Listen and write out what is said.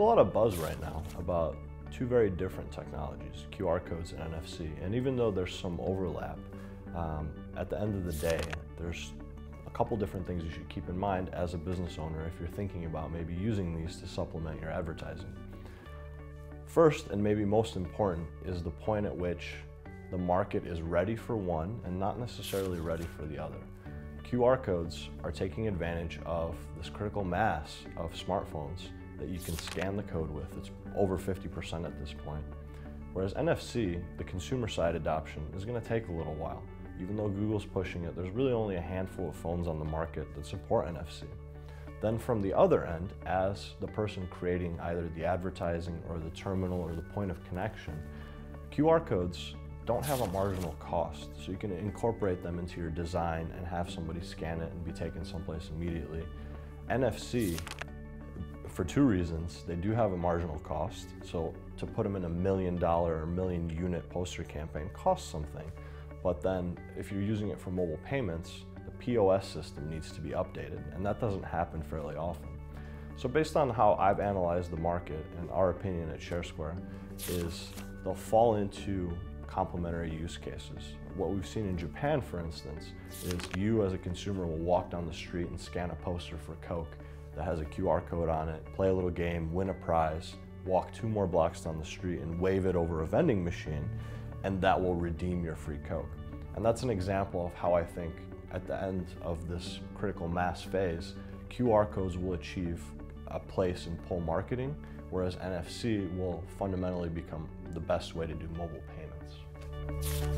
lot of buzz right now about two very different technologies, QR codes and NFC. And even though there's some overlap, um, at the end of the day, there's a couple different things you should keep in mind as a business owner if you're thinking about maybe using these to supplement your advertising. First, and maybe most important, is the point at which the market is ready for one and not necessarily ready for the other. QR codes are taking advantage of this critical mass of smartphones that you can scan the code with. It's over 50% at this point. Whereas NFC, the consumer side adoption, is going to take a little while. Even though Google's pushing it, there's really only a handful of phones on the market that support NFC. Then from the other end, as the person creating either the advertising or the terminal or the point of connection, QR codes don't have a marginal cost. So you can incorporate them into your design and have somebody scan it and be taken someplace immediately. NFC, for two reasons, they do have a marginal cost. So to put them in a million dollar or million unit poster campaign costs something. But then if you're using it for mobile payments, the POS system needs to be updated and that doesn't happen fairly often. So based on how I've analyzed the market and our opinion at ShareSquare is they'll fall into complementary use cases. What we've seen in Japan, for instance, is you as a consumer will walk down the street and scan a poster for Coke that has a QR code on it, play a little game, win a prize, walk two more blocks down the street and wave it over a vending machine, and that will redeem your free Coke. And that's an example of how I think at the end of this critical mass phase, QR codes will achieve a place in pull marketing, whereas NFC will fundamentally become the best way to do mobile payments.